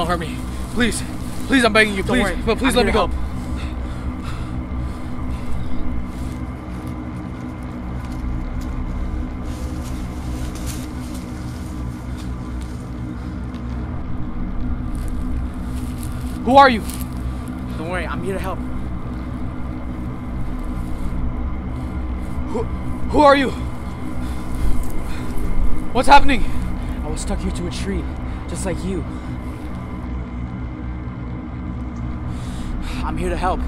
don't hurt me. Please. Please, I'm begging you. Don't Please. worry. But please I'm let me go. to Who are you? Don't worry, I'm here to help. Who, who are you? What's happening? I was stuck here to a tree, just like you. I'm here to help.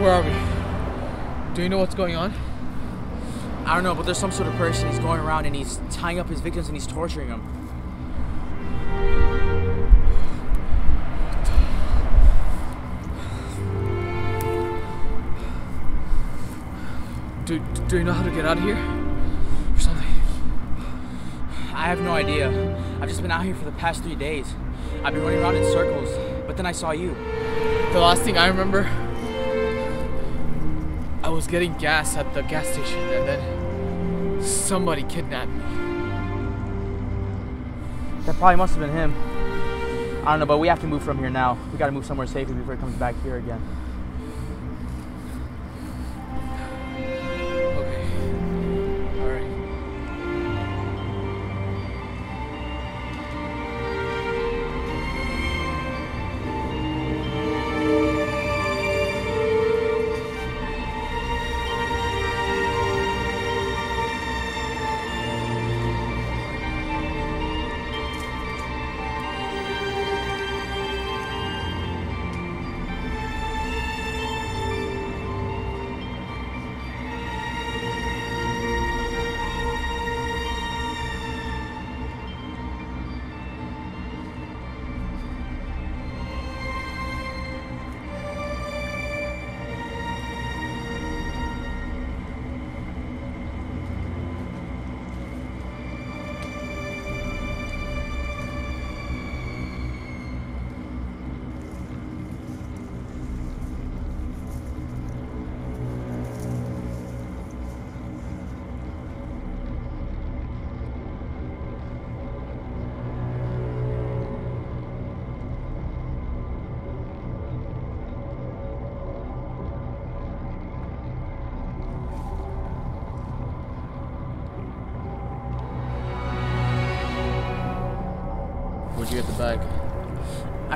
Where are we? Do you know what's going on? I don't know, but there's some sort of person. He's going around and he's tying up his victims and he's torturing them. Do, do you know how to get out of here? Or something? I have no idea. I've just been out here for the past three days. I've been running around in circles, but then I saw you. The last thing I remember, I was getting gas at the gas station and then somebody kidnapped me. That probably must have been him. I don't know, but we have to move from here now. We gotta move somewhere safer before he comes back here again.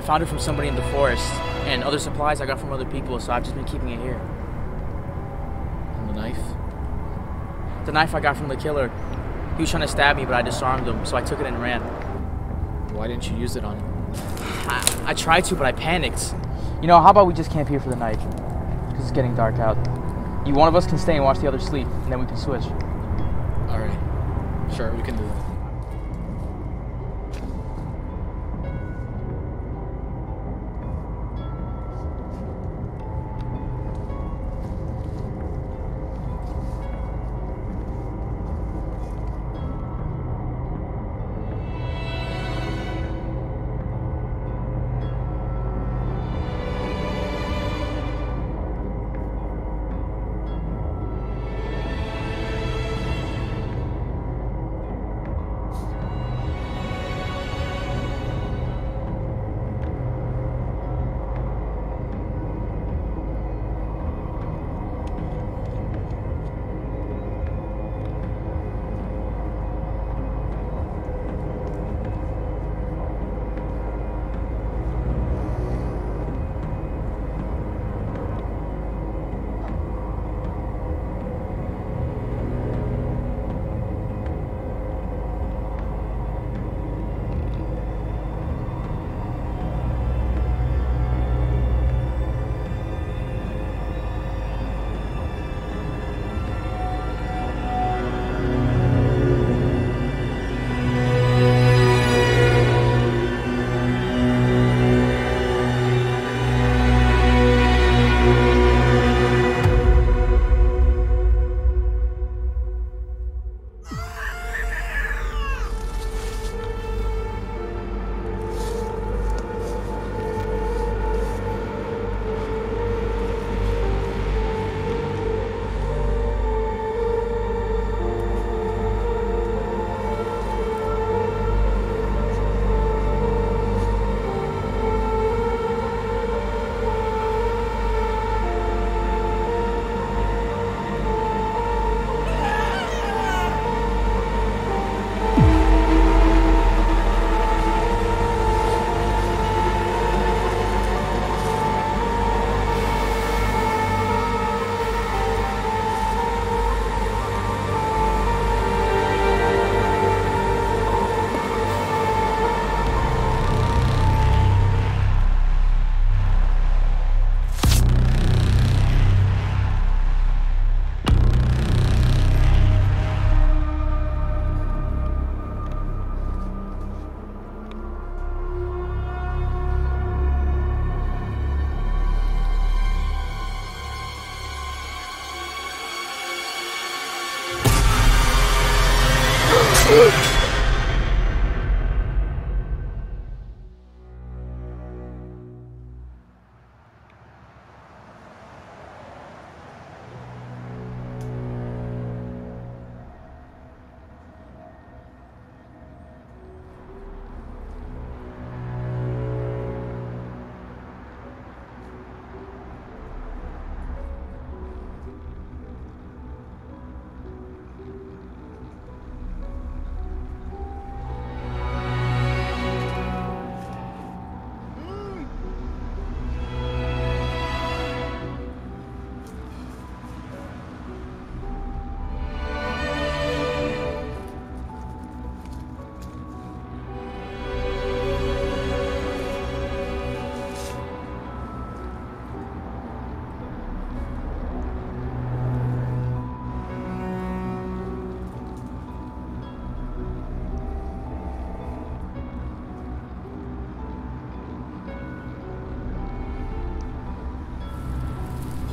I found it from somebody in the forest, and other supplies I got from other people, so I've just been keeping it here. And the knife? The knife I got from the killer. He was trying to stab me, but I disarmed him, so I took it and ran. Why didn't you use it on him? I, I tried to, but I panicked. You know, how about we just camp here for the night? Because it's getting dark out. You, one of us can stay and watch the other sleep, and then we can switch. Alright. Sure, we can do that.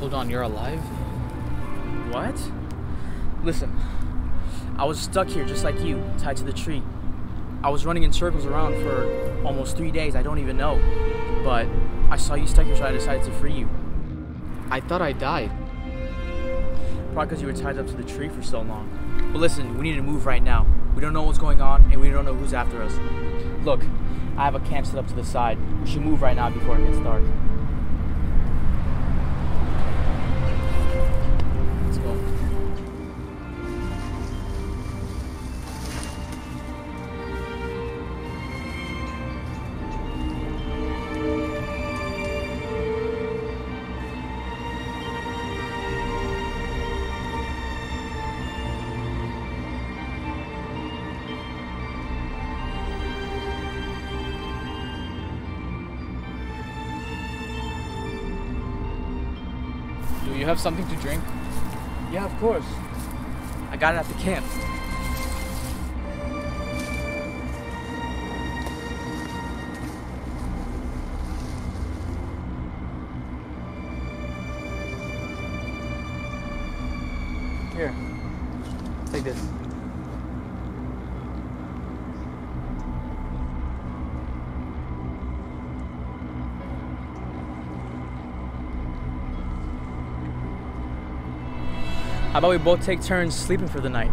Hold on, you're alive? What? Listen, I was stuck here just like you, tied to the tree. I was running in circles around for almost three days, I don't even know. But I saw you stuck here, so I decided to free you. I thought I died. Probably because you were tied up to the tree for so long. But listen, we need to move right now. We don't know what's going on, and we don't know who's after us. Look, I have a camp set up to the side. We should move right now before it gets dark. Do you have something to drink? Yeah, of course. I got it at the camp. How about we both take turns sleeping for the night?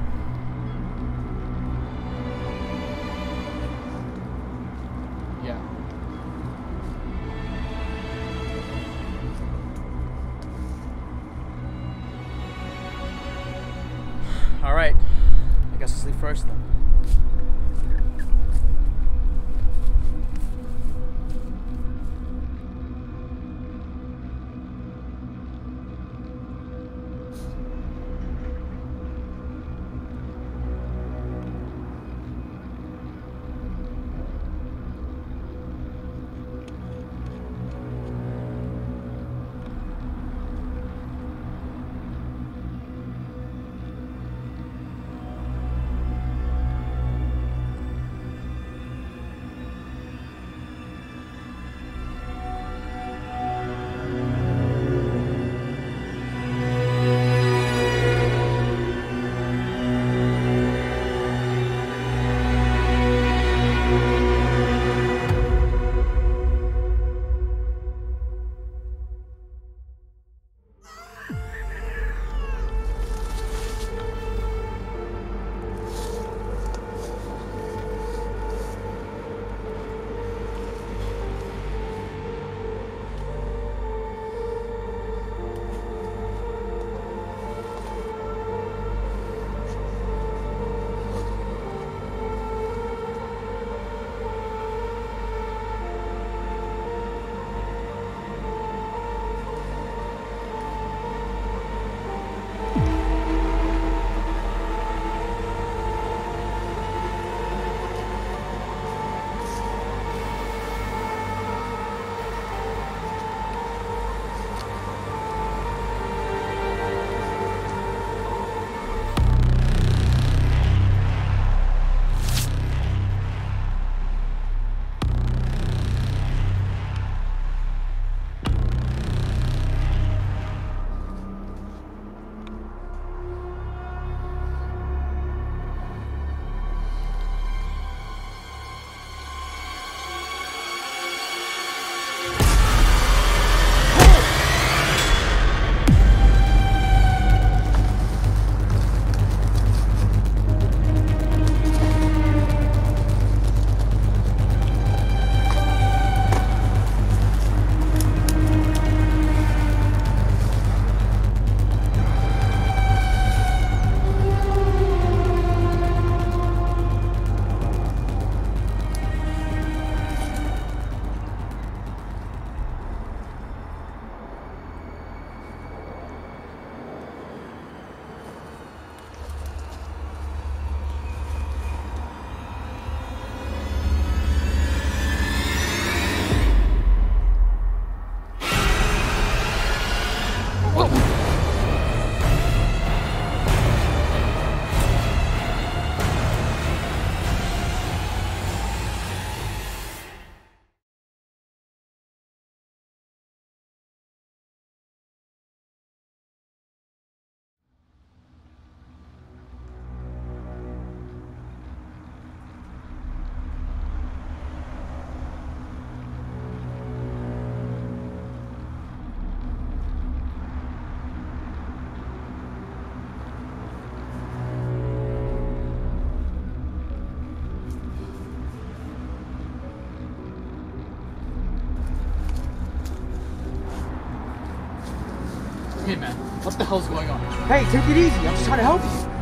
What the hell's going on? Hey, take it easy. I'm just trying to help you.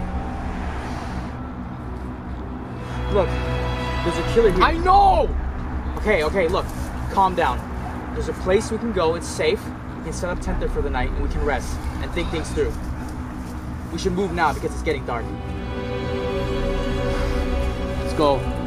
Look, there's a killer here. I know! Okay, okay, look, calm down. There's a place we can go, it's safe. We can set up tent there for the night and we can rest and think things through. We should move now because it's getting dark. Let's go.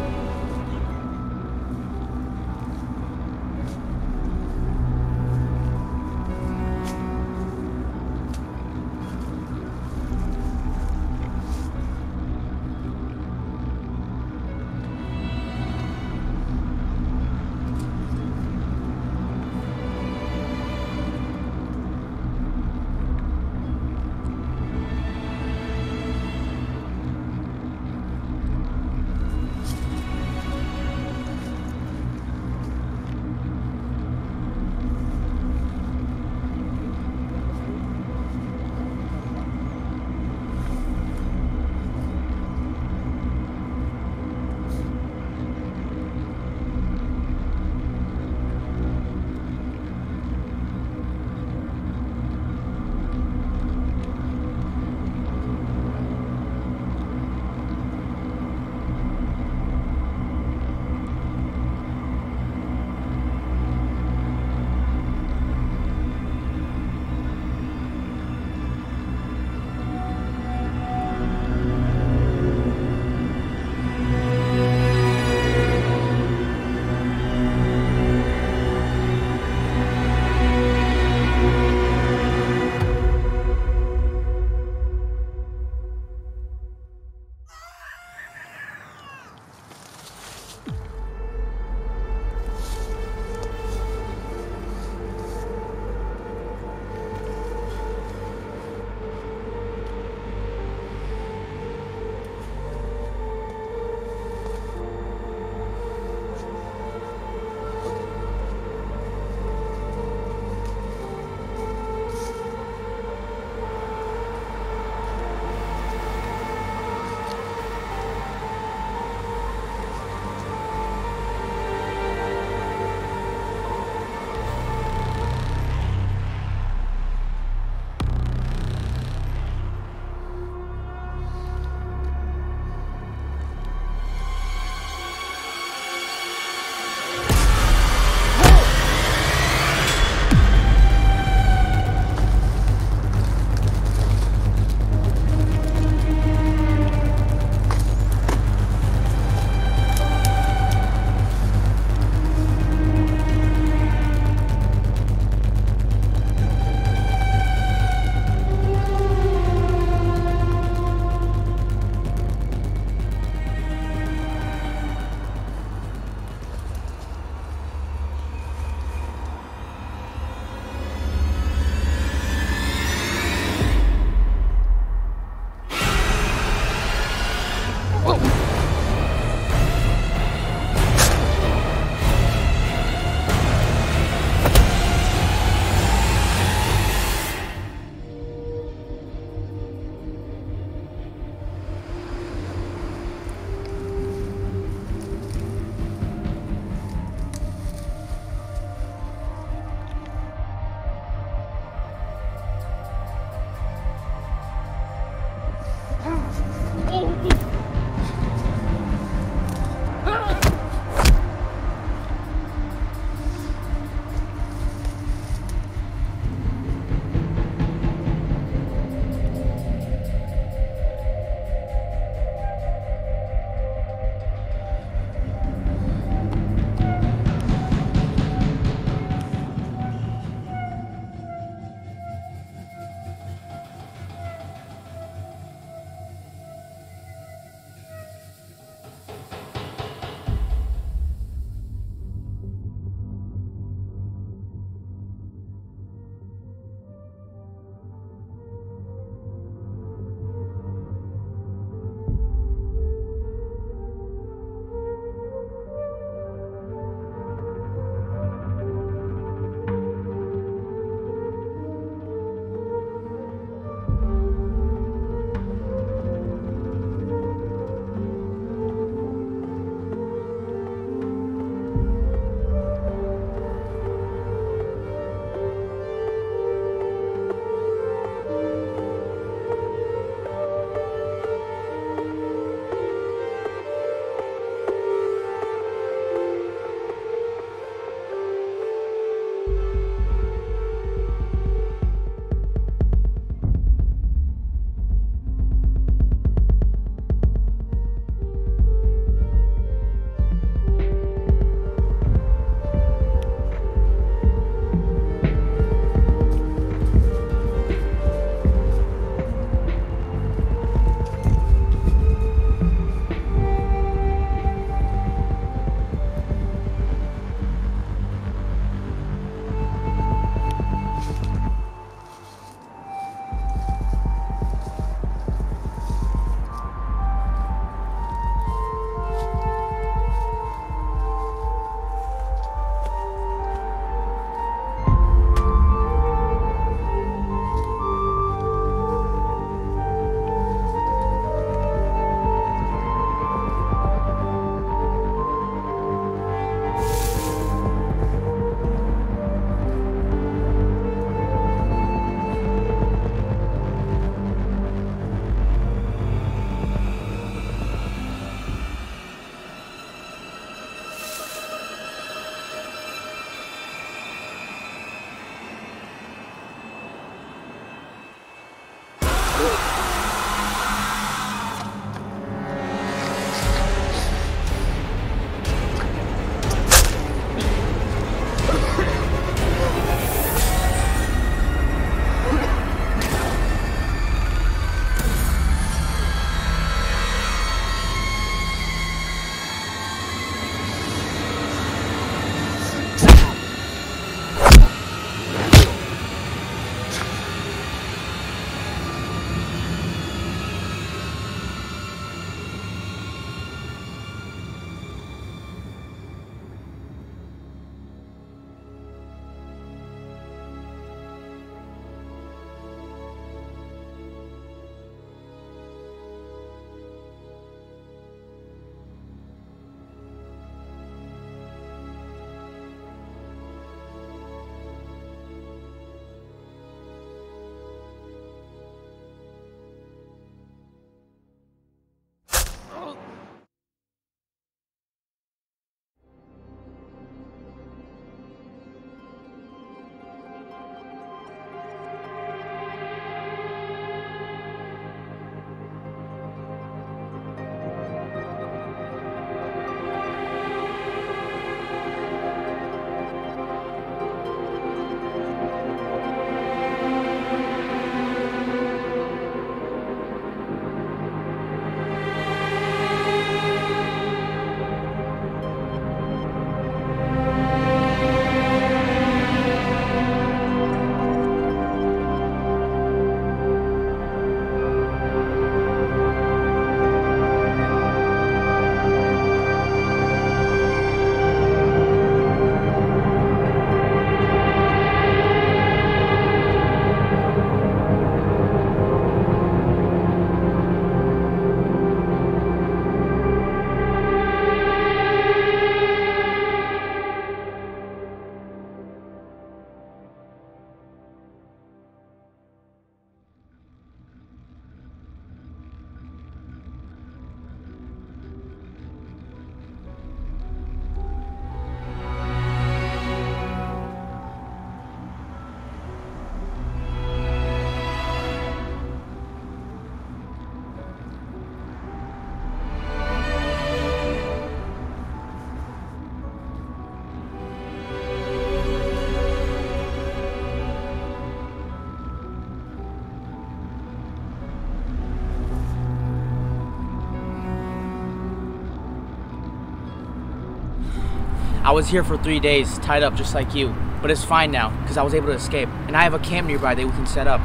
Was here for three days, tied up just like you. But it's fine now, because I was able to escape. And I have a camp nearby that we can set up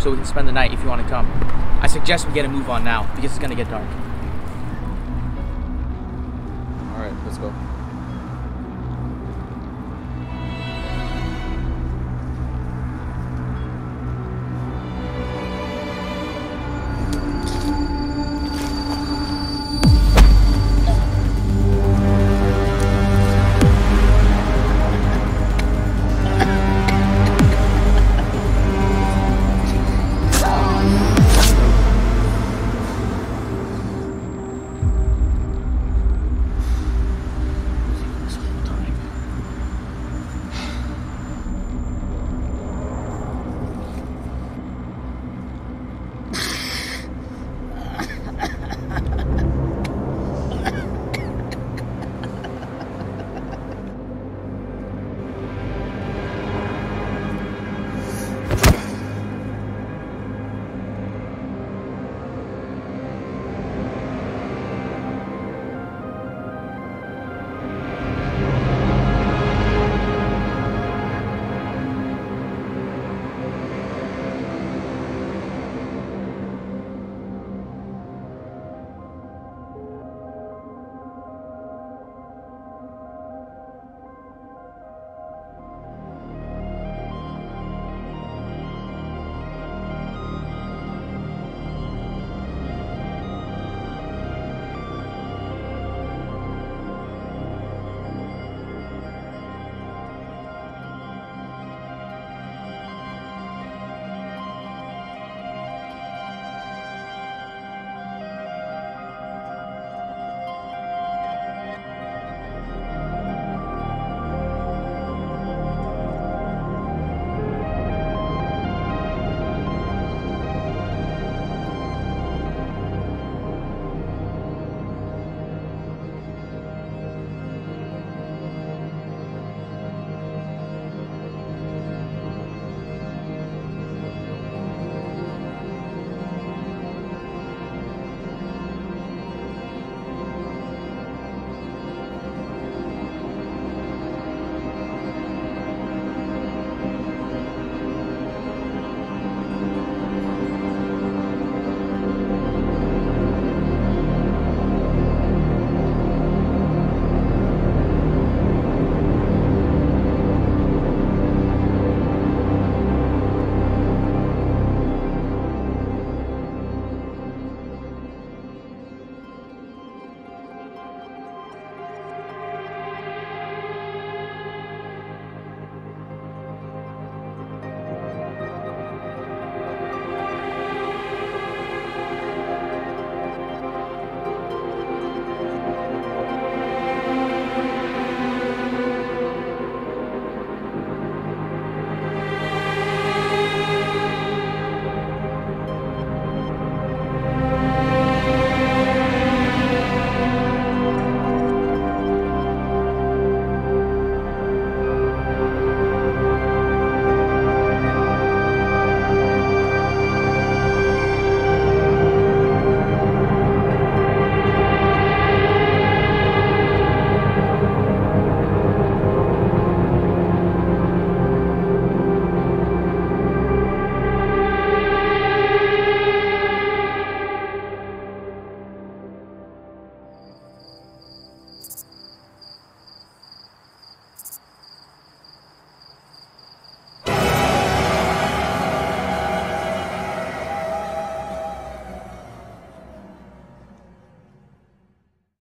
so we can spend the night if you want to come. I suggest we get a move on now, because it's going to get dark.